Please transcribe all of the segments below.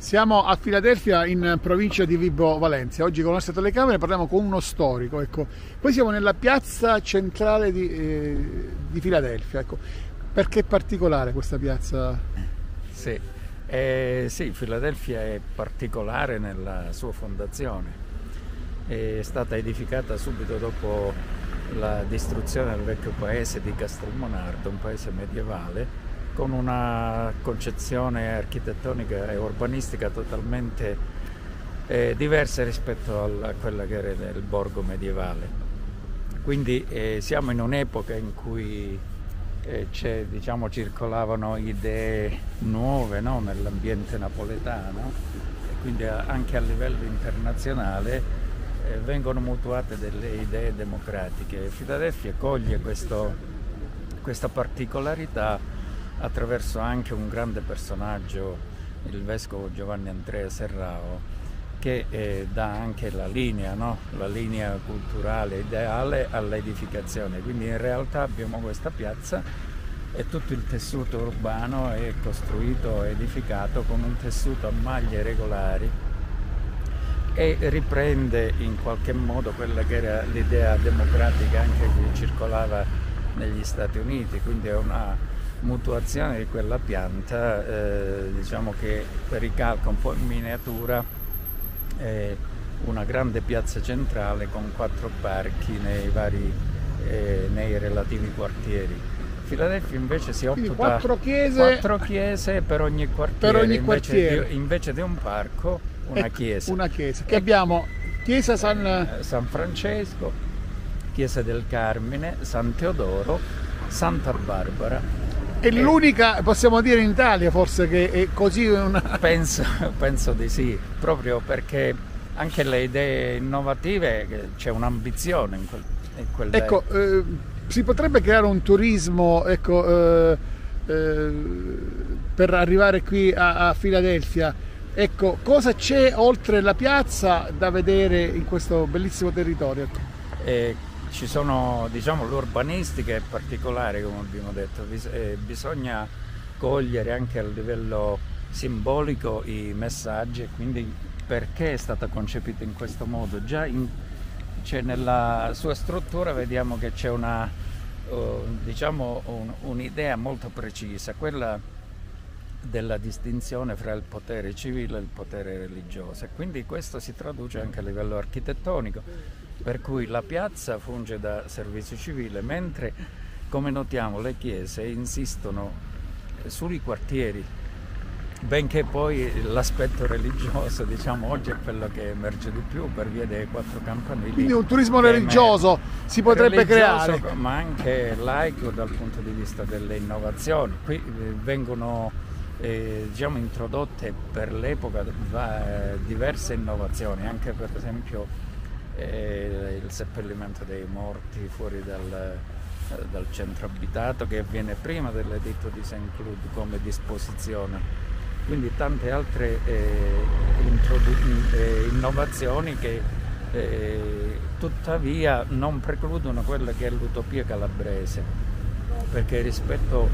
Siamo a Filadelfia in provincia di Vibo Valencia. Oggi con le nostre telecamere parliamo con uno storico. Ecco. Poi siamo nella piazza centrale di, eh, di Filadelfia. Ecco. Perché è particolare questa piazza? Sì. Eh, sì, Filadelfia è particolare nella sua fondazione. È stata edificata subito dopo la distruzione del vecchio paese di Castelmonardo, un paese medievale, con una concezione architettonica e urbanistica totalmente eh, diversa rispetto a quella che era il borgo medievale. Quindi eh, siamo in un'epoca in cui eh, diciamo, circolavano idee nuove no? nell'ambiente napoletano e quindi anche a livello internazionale eh, vengono mutuate delle idee democratiche. Filadelfia coglie questo, questa particolarità attraverso anche un grande personaggio, il vescovo Giovanni Andrea Serrao, che eh, dà anche la linea, no? la linea culturale ideale all'edificazione. Quindi in realtà abbiamo questa piazza e tutto il tessuto urbano è costruito, edificato con un tessuto a maglie regolari e riprende in qualche modo quella che era l'idea democratica anche che circolava negli Stati Uniti, quindi è una mutuazione di quella pianta eh, diciamo che ricalca un po' in miniatura eh, una grande piazza centrale con quattro parchi nei, vari, eh, nei relativi quartieri. Filadelfia invece si occupa quattro chiese, quattro chiese per ogni quartiere, per ogni invece, quartiere. Di, invece, Di, un parco una ecco, chiesa. Una chiesa. Che abbiamo chiesa San... Eh, San Francesco, chiesa del Carmine, San Teodoro, Santa Barbara è l'unica, possiamo dire, in Italia forse che è così una... Penso, penso di sì, proprio perché anche le idee innovative c'è un'ambizione in quel, in quel Ecco, eh, si potrebbe creare un turismo ecco, eh, eh, per arrivare qui a, a Filadelfia. Ecco, cosa c'è oltre la piazza da vedere in questo bellissimo territorio? Eh, ci sono, diciamo, l'urbanistica è particolare, come abbiamo detto, eh, bisogna cogliere anche a livello simbolico i messaggi quindi perché è stata concepita in questo modo. Già in, cioè nella sua struttura vediamo che c'è una, uh, diciamo un, un'idea molto precisa, quella della distinzione fra il potere civile e il potere religioso. E quindi questo si traduce anche a livello architettonico per cui la piazza funge da servizio civile, mentre come notiamo le chiese insistono sui quartieri, benché poi l'aspetto religioso diciamo oggi è quello che emerge di più per via dei quattro campanili. Quindi un turismo religioso si potrebbe creare. Ma anche laico dal punto di vista delle innovazioni. Qui eh, vengono eh, diciamo, introdotte per l'epoca eh, diverse innovazioni, anche per esempio il seppellimento dei morti fuori dal, dal, centro abitato che avviene prima dell'editto di St. Cloud come disposizione. Quindi tante altre eh, eh, innovazioni che eh, tuttavia non precludono quella che è l'utopia calabrese, perché rispetto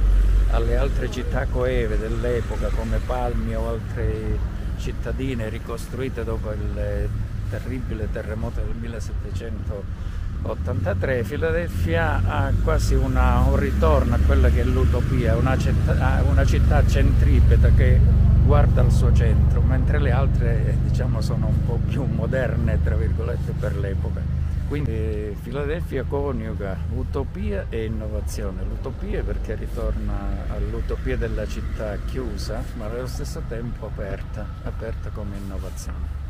alle altre città coeve dell'epoca come Palmi o altre cittadine ricostruite dopo il terribile terremoto del 1783, Filadelfia ha quasi una, un ritorno a quella che è l'utopia, una città, una città centripeta che guarda al suo centro, mentre le altre diciamo, sono un po' più moderne tra virgolette per l'epoca. Quindi Filadelfia coniuga utopia e innovazione. L'utopia perché ritorna all'utopia della città chiusa, ma allo stesso tempo aperta, aperta come innovazione.